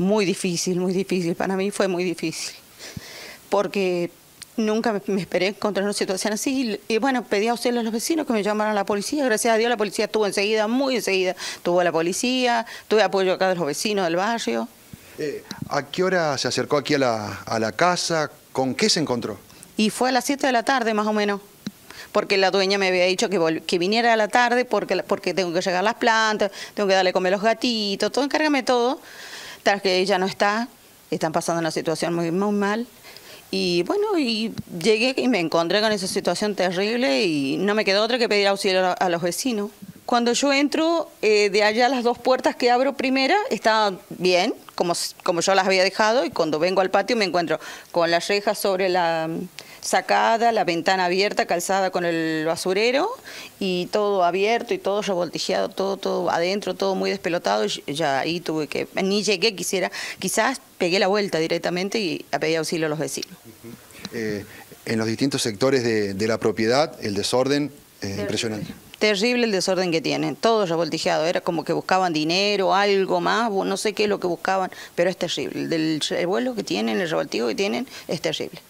Muy difícil, muy difícil. Para mí fue muy difícil. Porque nunca me, esperé encontrar una situación así. Y, bueno, pedí a ustedes a los vecinos que me llamaran a la policía. Gracias a Dios la policía estuvo enseguida, muy enseguida. Tuvo la policía, tuve apoyo acá de los vecinos del barrio. Eh, ¿A qué hora se acercó aquí a la, a la casa? ¿Con qué se encontró? Y fue a las 7 de la tarde más o menos porque la dueña me había dicho que, que viniera a la tarde porque, porque tengo que llegar las plantas, tengo que darle comer a los gatitos, todo, encárgame todo. Tras que ella no está, están pasando una situación muy, muy mal. Y bueno, y llegué y me encontré con esa situación terrible y no me quedó otra que pedir auxilio a los vecinos. Cuando yo entro, eh, de allá las dos puertas que abro primera estaban bien, como, como yo las había dejado, y cuando vengo al patio me encuentro con las rejas sobre la sacada, la ventana abierta, calzada con el basurero, y todo abierto y todo revoltijeado, todo, todo adentro, todo muy despelotado, y ya ahí tuve que, ni llegué, quisiera, quizás pegué la vuelta directamente y pedí auxilio a los vecinos. Eh, en los distintos sectores de, la propiedad, el desorden, eh, impresionante. Terrible el desorden que tienen, todo revoltijeado, era como que buscaban dinero, algo más, no sé qué es lo que buscaban, pero es terrible, el del vuelo que tienen, el revoltijo que tienen, es terrible.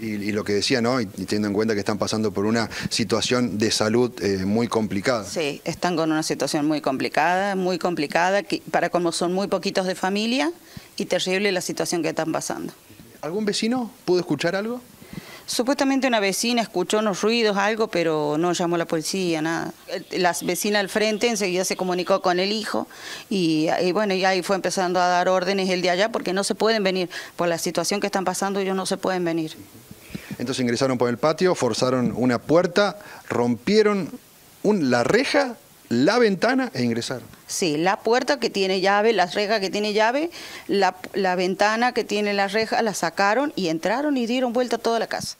Y, lo que decía, ¿no? Y, teniendo en cuenta que están pasando por una situación de salud eh, muy complicada. Sí, están con una situación muy complicada, muy complicada, que, para como son muy poquitos de familia y terrible la situación que están pasando. ¿Algún vecino pudo escuchar algo? Supuestamente una vecina escuchó unos ruidos, algo, pero no llamó a la policía, nada. La vecina al frente enseguida se comunicó con el hijo y, bueno, y ahí fue empezando a dar órdenes el de allá porque no se pueden venir. Por la situación que están pasando ellos no se pueden venir. Entonces ingresaron por el patio, forzaron una puerta, rompieron la reja la ventana e ingresar. Sí, la puerta que tiene llave, la reja que tiene llave, la, la ventana que tiene la reja, la sacaron y entraron y dieron vuelta a toda la casa.